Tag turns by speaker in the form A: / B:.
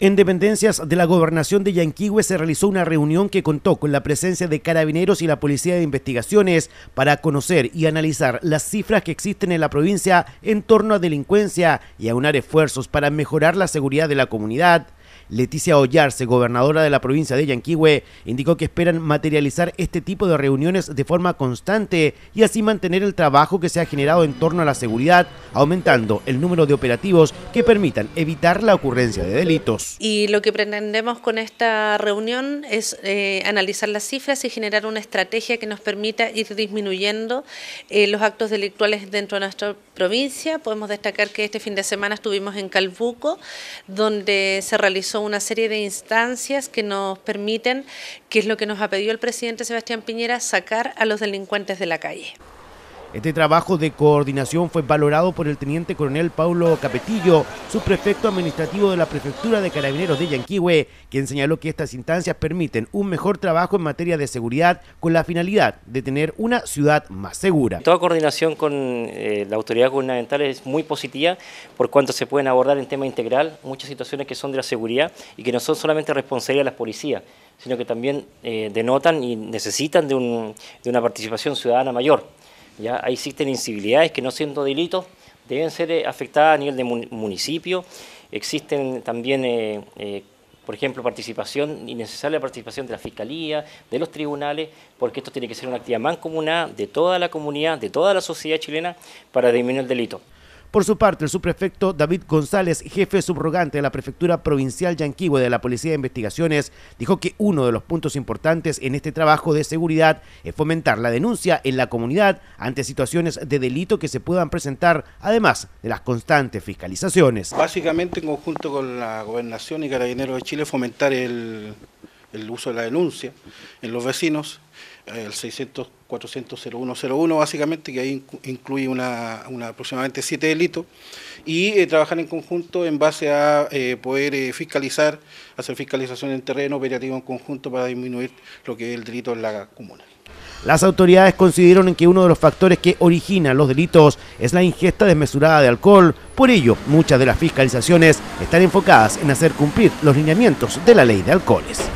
A: En dependencias de la gobernación de Yanquihue se realizó una reunión que contó con la presencia de carabineros y la Policía de Investigaciones para conocer y analizar las cifras que existen en la provincia en torno a delincuencia y aunar esfuerzos para mejorar la seguridad de la comunidad. Leticia Ollarse, gobernadora de la provincia de Yanquihue, indicó que esperan materializar este tipo de reuniones de forma constante y así mantener el trabajo que se ha generado en torno a la seguridad, aumentando el número de operativos que permitan evitar la ocurrencia de delitos.
B: Y lo que pretendemos con esta reunión es eh, analizar las cifras y generar una estrategia que nos permita ir disminuyendo eh, los actos delictuales dentro de nuestra provincia. Podemos destacar que este fin de semana estuvimos en Calbuco, donde se realizó una serie de instancias que nos permiten, que es lo que nos ha pedido el presidente Sebastián Piñera, sacar a los delincuentes de la calle.
A: Este trabajo de coordinación fue valorado por el teniente coronel Paulo Capetillo, subprefecto administrativo de la Prefectura de Carabineros de Yanquihue, quien señaló que estas instancias permiten un mejor trabajo en materia de seguridad con la finalidad de tener una ciudad más segura.
C: Toda coordinación con eh, la autoridad gubernamental es muy positiva por cuanto se pueden abordar en tema integral muchas situaciones que son de la seguridad y que no son solamente responsabilidad de las policías, sino que también eh, denotan y necesitan de una participación ciudadana mayor. ¿Ya? Existen incivilidades que no siendo delitos deben ser eh, afectadas a nivel de municipio. Existen también, eh, eh, por ejemplo, participación innecesaria participación de la Fiscalía, de los tribunales, porque esto tiene que ser una actividad mancomunada de toda la comunidad, de toda la sociedad chilena para disminuir el delito.
A: Por su parte, el subprefecto David González, jefe subrogante de la Prefectura Provincial Yanquihue de la Policía de Investigaciones, dijo que uno de los puntos importantes en este trabajo de seguridad es fomentar la denuncia en la comunidad ante situaciones de delito que se puedan presentar, además de las constantes fiscalizaciones.
D: Básicamente, en conjunto con la Gobernación y Carabineros de Chile, fomentar el, el uso de la denuncia en los vecinos, el 600 400 0101 básicamente, que ahí incluye una, aproximadamente siete delitos, y eh, trabajar en conjunto en base a eh, poder eh, fiscalizar, hacer fiscalización en terreno, operativo en conjunto para disminuir lo que es el delito en la comuna.
A: Las autoridades consideraron que uno de los factores que originan los delitos es la ingesta desmesurada de alcohol. Por ello, muchas de las fiscalizaciones están enfocadas en hacer cumplir los lineamientos de la ley de alcoholes.